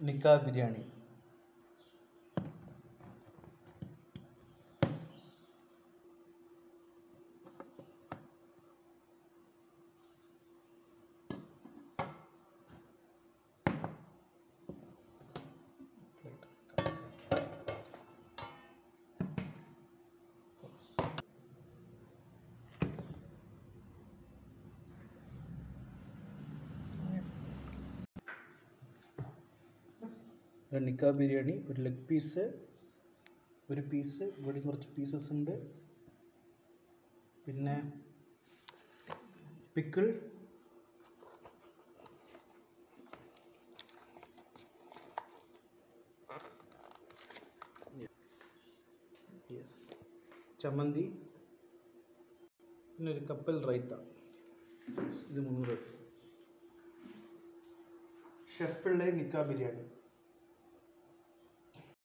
നിക്കാ ബിരിയാണി നിക്കാ ബിരിയാണി ഒരു ലെഗ് പീസ് ഒരു പീസ് ഇവിടെ കുറച്ച് പീസസ് ഉണ്ട്. പിന്നെ പിക്കിൾ യെസ് ചമ്മന്തി. പിന്നെ ഒരു കപ്പൽ റൈത്ത. ഇത് മുന്നൂറ് ഷെഫിള്ള നിക്കാ ബിരിയാണി.